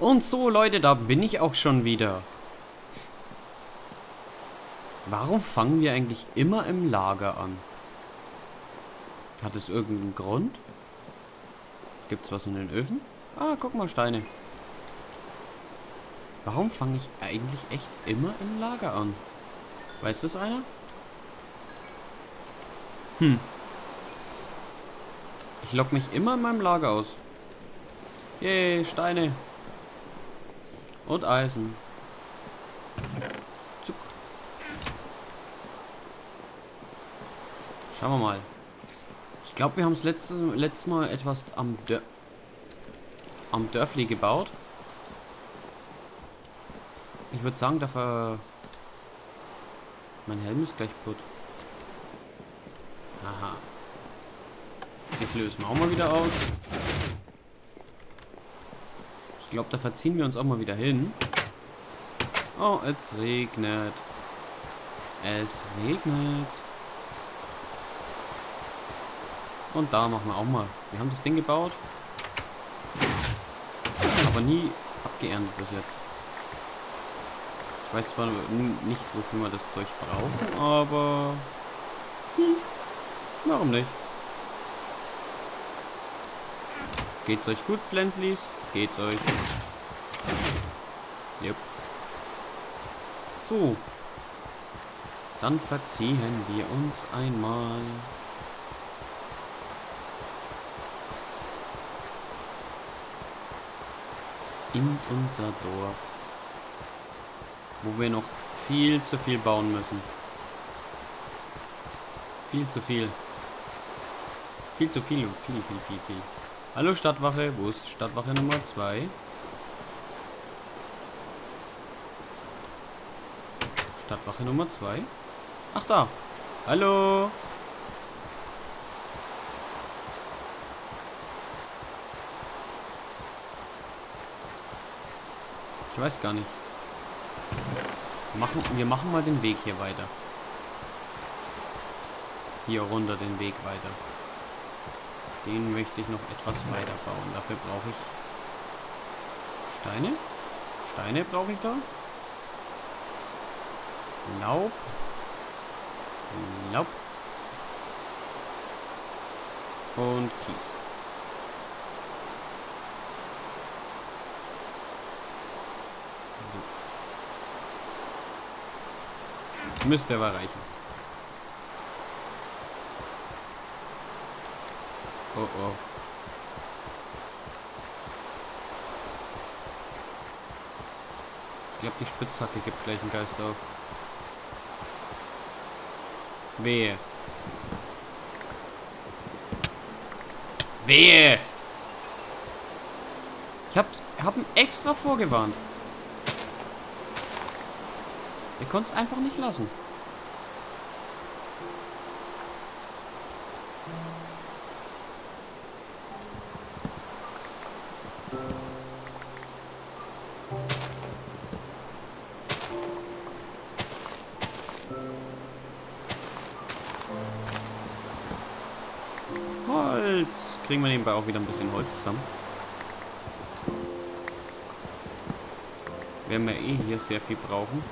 Und so, Leute, da bin ich auch schon wieder. Warum fangen wir eigentlich immer im Lager an? Hat es irgendeinen Grund? Gibt's was in den Öfen? Ah, guck mal, Steine. Warum fange ich eigentlich echt immer im Lager an? Weiß das einer? Hm. Ich lock mich immer in meinem Lager aus. Yay, Steine. Und Eisen. Zuck. Schauen wir mal. Ich glaube, wir haben das letzte, letzte Mal etwas am, Dör am Dörfli gebaut. Ich würde sagen, dafür... Mein Helm ist gleich putt. Aha. Wir auch mal wieder aus. Glaube, da verziehen wir uns auch mal wieder hin. Oh, es regnet. Es regnet. Und da machen wir auch mal. Wir haben das Ding gebaut. Aber nie abgeerntet bis jetzt. Ich weiß zwar nicht, wofür wir das Zeug brauchen, aber... Hm, warum nicht? Geht's euch gut, Pflänzlis? Geht's euch? Yep. So. Dann verziehen wir uns einmal. In unser Dorf. Wo wir noch viel zu viel bauen müssen. Viel zu viel. Viel zu viel und viel, viel, viel, viel. Hallo Stadtwache, wo ist Stadtwache Nummer 2? Stadtwache Nummer 2? Ach da. Hallo. Ich weiß gar nicht. Machen, wir machen mal den Weg hier weiter. Hier runter den Weg weiter. Den möchte ich noch etwas weiter bauen. Dafür brauche ich Steine. Steine brauche ich da. Laub. Laub. Und Kies. Müsste aber reichen. Oh oh. Ich glaube, die Spitzhacke gibt gleich einen Geist auf. Wehe. Wehe! Ich hab, hab ihn extra vorgewarnt. Ihr konntet es einfach nicht lassen. Kriegen wir nebenbei auch wieder ein bisschen Holz zusammen. Werden wir eh hier sehr viel brauchen.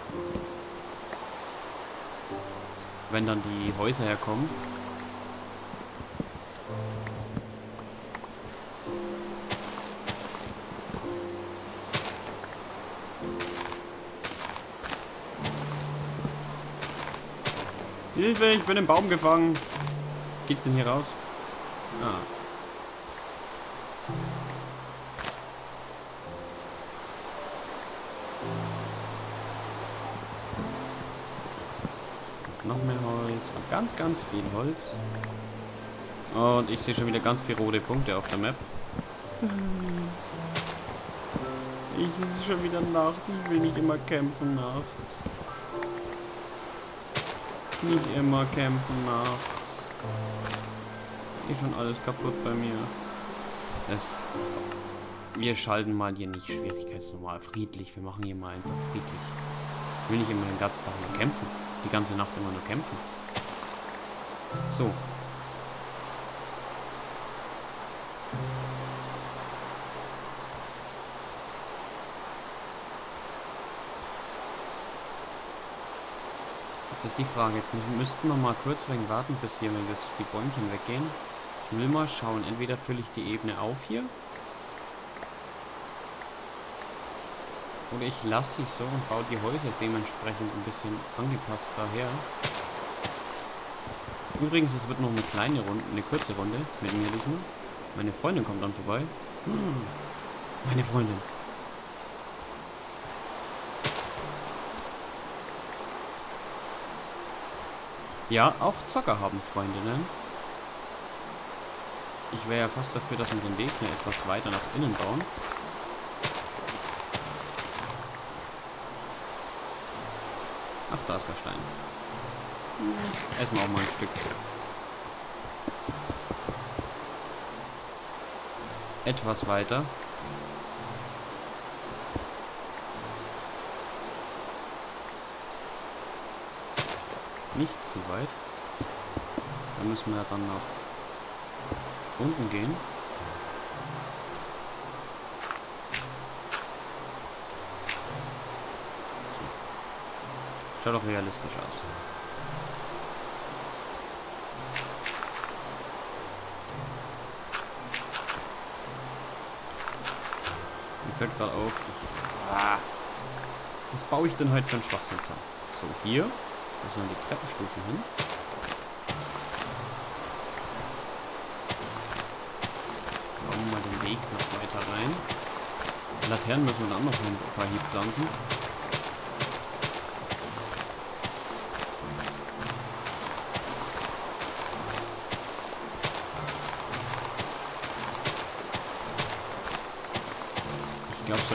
Wenn dann die Häuser herkommen. Hilfe, ich bin im Baum gefangen. Geht's denn hier raus? Ah. Noch mehr Holz. Und ganz, ganz viel Holz. Und ich sehe schon wieder ganz viele rote Punkte auf der Map. Ich ist schon wieder Nacht. Ich will nicht immer kämpfen nachts. Nicht immer kämpfen nachts. Ist schon alles kaputt bei mir. Das wir schalten mal hier nicht Schwierigkeitsnormal. Friedlich. Wir machen hier mal einfach friedlich. Ich will nicht immer den ganzen Tag kämpfen die ganze Nacht immer nur kämpfen. So. Jetzt ist die Frage, jetzt müssten wir mal kurz wegen warten, bis hier wenn das, die Bäumchen weggehen. Ich will mal schauen, entweder fülle ich die Ebene auf hier Oder ich lasse sie so und baue die Häuser dementsprechend ein bisschen angepasst daher. Übrigens, es wird noch eine kleine Runde, eine kurze Runde mit mir diesmal. Meine Freundin kommt dann vorbei. Hm, meine Freundin. Ja, auch Zocker haben Freundinnen. Ich wäre ja fast dafür, dass wir den Weg hier etwas weiter nach innen bauen. Ach, da ist der Stein. Erstmal auch mal ein Stück. Etwas weiter. Nicht zu weit. Da müssen wir dann nach unten gehen. Schaut doch realistisch aus. Mir fällt gerade auf, ich, ah, was baue ich denn heute für einen Schwachsinn So, hier, da sind die Treppenstufen hin. Bauen wir mal den Weg noch weiter rein. Laternen müssen wir dann noch ein paar Hieb pflanzen.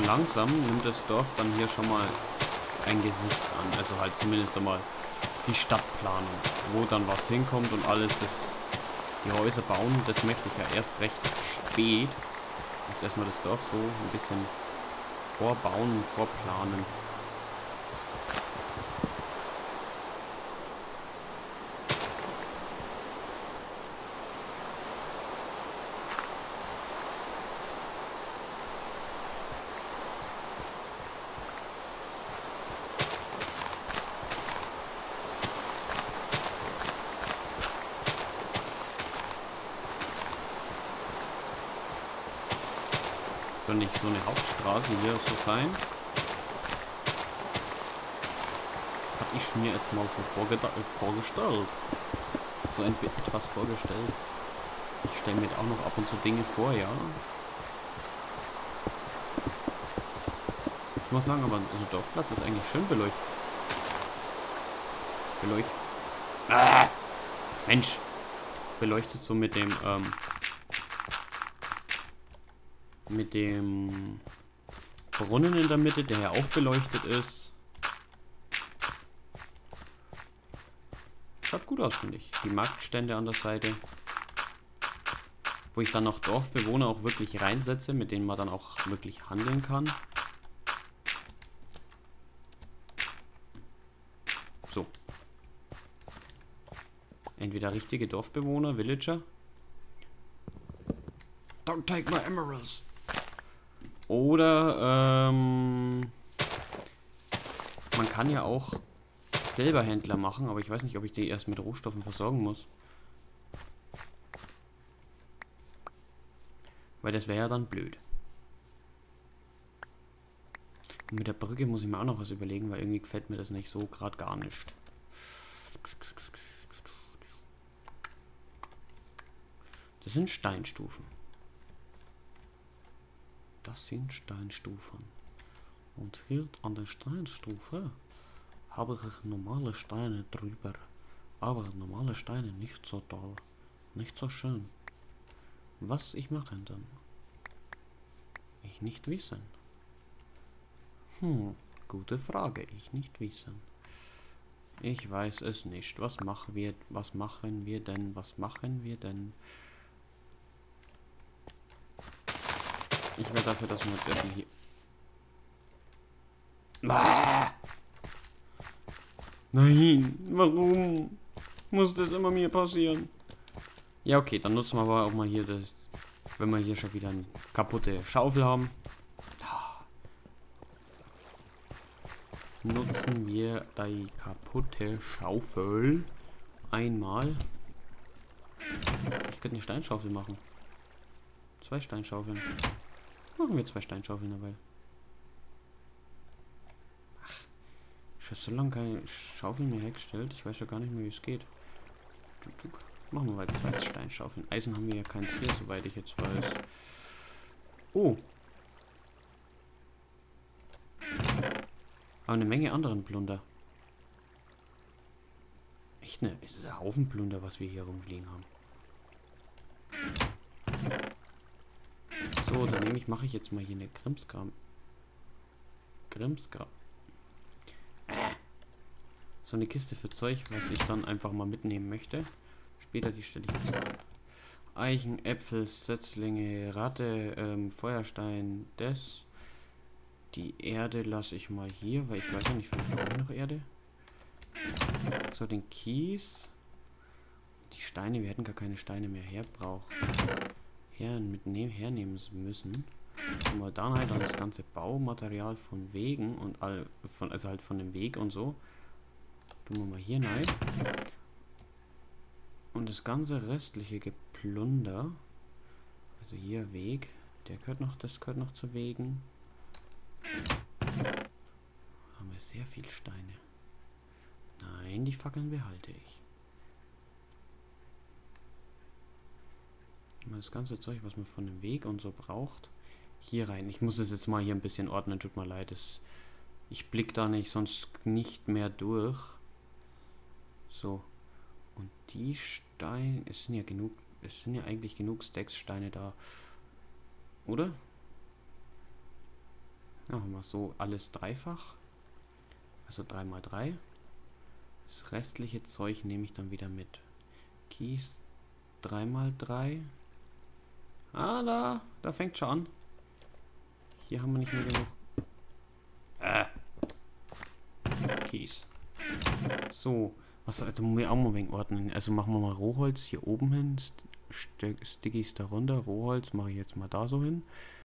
Langsam nimmt das Dorf dann hier schon mal ein Gesicht an. Also halt zumindest einmal die Stadtplanung, wo dann was hinkommt und alles das, die Häuser bauen, das möchte ich ja erst recht spät. Ich erstmal das Dorf so ein bisschen vorbauen vorplanen. Nicht so eine Hauptstraße hier so sein? Hab ich mir jetzt mal so äh, vorgestellt. So ein etwas vorgestellt. Ich stelle mir auch noch ab und zu Dinge vor, ja. Ich muss sagen, aber also Dorfplatz ist eigentlich schön beleuchtet. Beleuchtet. Ah! Mensch! Beleuchtet so mit dem, ähm, mit dem Brunnen in der Mitte, der ja auch beleuchtet ist. Schaut gut aus, finde ich. Die Marktstände an der Seite. Wo ich dann noch Dorfbewohner auch wirklich reinsetze, mit denen man dann auch wirklich handeln kann. So. Entweder richtige Dorfbewohner, Villager. Don't take my emeralds. Oder ähm, man kann ja auch selber Händler machen, aber ich weiß nicht, ob ich die erst mit Rohstoffen versorgen muss. Weil das wäre ja dann blöd. Und mit der Brücke muss ich mir auch noch was überlegen, weil irgendwie gefällt mir das nicht so gerade gar nicht. Das sind Steinstufen. Das sind Steinstufen. Und hier an der Steinstufe habe ich normale Steine drüber. Aber normale Steine nicht so toll. Nicht so schön. Was ich machen dann? Ich nicht wissen. Hm, gute Frage. Ich nicht wissen. Ich weiß es nicht. Was machen wir? Was machen wir denn? Was machen wir denn? Ich wäre dafür, dass wir jetzt erstmal hier... Ah! Nein, warum muss das immer mir passieren? Ja, okay, dann nutzen wir aber auch mal hier das, wenn wir hier schon wieder eine kaputte Schaufel haben. nutzen wir die kaputte Schaufel einmal. Ich könnte eine Steinschaufel machen. Zwei Steinschaufeln. Machen wir zwei Steinschaufeln dabei. Ach, ich habe so lange keine Schaufel mehr hergestellt. Ich weiß ja gar nicht mehr, wie es geht. Machen wir mal zwei Steinschaufeln. Eisen haben wir ja keins hier, soweit ich jetzt weiß. Oh. Aber eine Menge anderen Plunder. Echt eine, ist ein Haufen Plunder, was wir hier rumliegen haben. So, dann nehme ich, mache ich jetzt mal hier eine Krimskram. Krimskram. Äh. So eine Kiste für Zeug, was ich dann einfach mal mitnehmen möchte. Später, die stelle ich jetzt. Eichen, Äpfel, Setzlinge, Ratte, ähm, Feuerstein, das. Die Erde lasse ich mal hier, weil ich weiß ja nicht, brauche ich noch Erde. So, den Kies. Die Steine, wir hätten gar keine Steine mehr herbrauchen. Her, mitnehmen, hernehmen müssen. Und dann halt dann das ganze Baumaterial von Wegen und all, von, also halt von dem Weg und so. Tun wir mal hier rein. Und das ganze restliche Geplunder. Also hier Weg. Der gehört noch, das gehört noch zu Wegen. Haben wir sehr viel Steine. Nein, die Fackeln behalte ich. Das ganze Zeug, was man von dem Weg und so braucht, hier rein. Ich muss es jetzt mal hier ein bisschen ordnen, tut mir leid. Es, ich blick da nicht sonst nicht mehr durch. So. Und die Steine, es sind ja genug, es sind ja eigentlich genug Stacks-Steine da. Oder? Machen wir so alles dreifach. Also 3 mal 3. Das restliche Zeug nehme ich dann wieder mit. Kies 3 mal 3. Ah, da. Da fängt schon an. Hier haben wir nicht mehr genug. Äh. Kies. So. Was also muss ich auch mal wegen ordnen. Also machen wir mal Rohholz hier oben hin. St Stickies darunter. Rohholz mache ich jetzt mal da so hin.